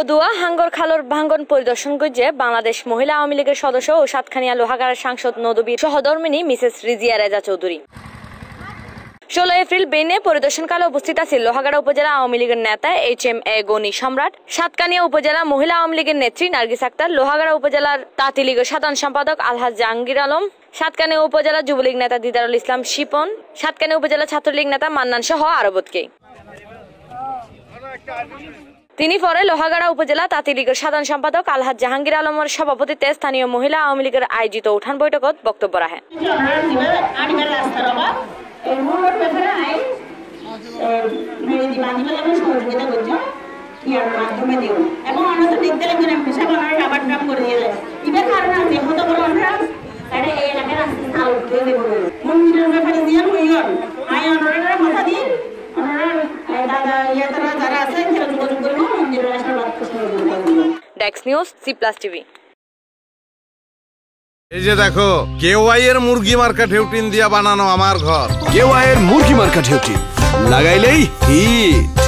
কদুয়া হাঙ্গর খালর ভাঙ্গন পরিদর্শন করছে বাংলাদেশ মহিলা আওয়ামী লীগের সদস্য ও সাতখানিয়া লোহাগাড়ার সাংসদ নদবীর সহধর্মিনী মিসেস রিজিয়া রেজা চৌধুরী। ষোলো এপ্রিল বেনে পরিদর্শনকালে উপস্থিত আছেন লোহাগাড়া উপজেলা আওয়ামী লীগের নেতা এইচ এম এ গনি সম্রাট। সাতকানিয়া উপজেলা মহিলা আওয়ামী লীগের নেত্রী নার্গিস আক্তার, লোহাগাড়া উপজেলার তাঁতি লীগের সাধারণ সম্পাদক আলহাজ জাহাঙ্গীর আলম সাতকানিয়া উপজেলা যুবলীগ নেতা দিদারুল ইসলাম শিপন সাতকানিয়া উপজেলা ছাত্রলীগ নেতা মান্নান সহ আরবতকে তিনি পরে লোহাগাড়া উপজেলা তাঁতি লীগের সাধারণ সম্পাদক আলহাজ জাহাঙ্গীর আলমের সভাপতিত্বে স্থানীয় মহিলা আওয়ামী লীগের আয়োজিত উঠান বৈঠকত বক্তব্য রাখেন মন্দিরের ব্যাপারে দিয়ে মাথা দাদা যারা আছে তারা ডেক্স নিউজ সি প্লাস টিভি এই যে দেখো কেওয়াই এর মুরগি মার্কা ঢেউটিন দিয়া বানানো আমার ঘর। কেওয়াই এর মুরগি মার্কা ঢেউটিন লাগাইলেই হিট